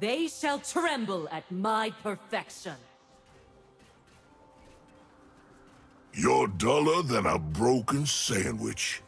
They shall tremble at my perfection. You're duller than a broken sandwich.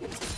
you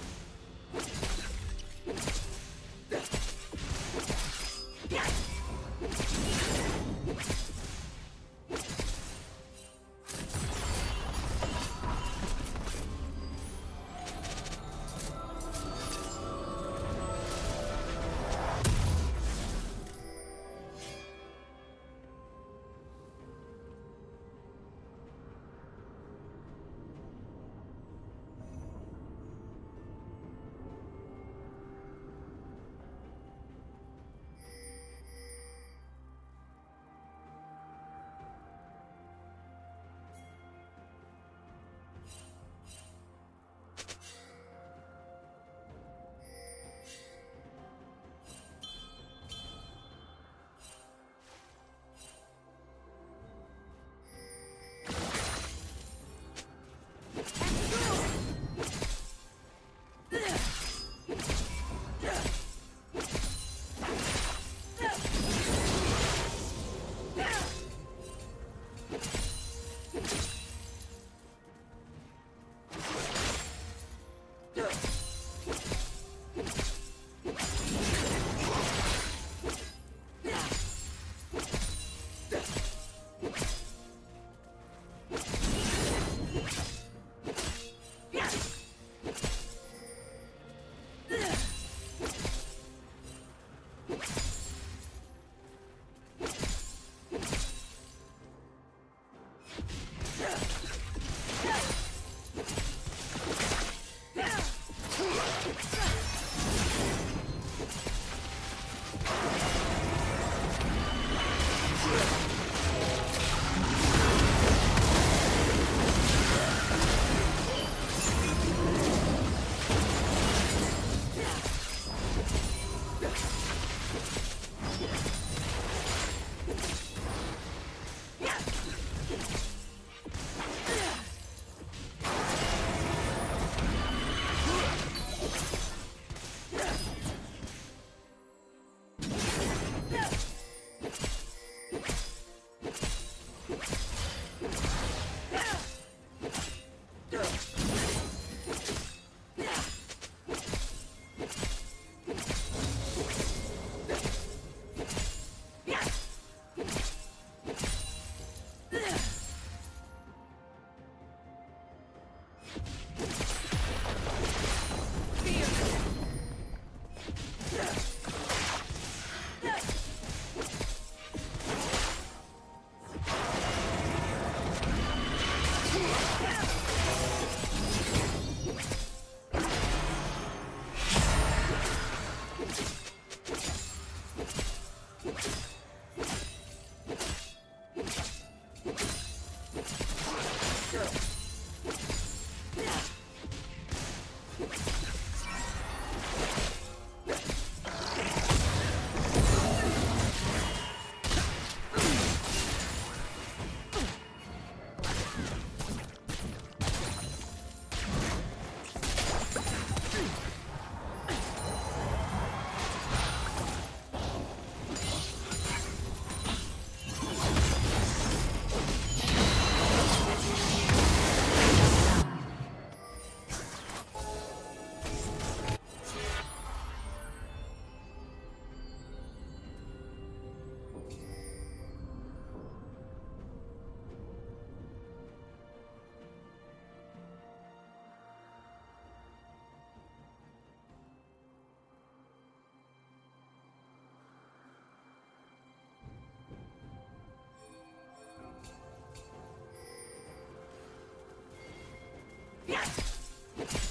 you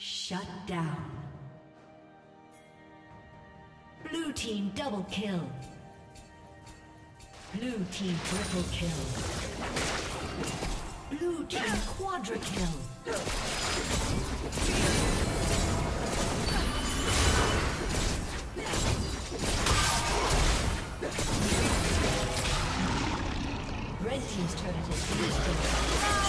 Shut down. Blue team double kill. Blue team triple kill. Blue team quadra kill. Red team's turret has been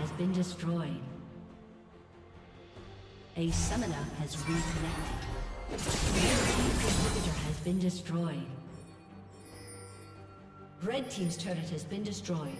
has been destroyed. A summoner has reconnected. Red team's has been destroyed. Red team's turret has been destroyed.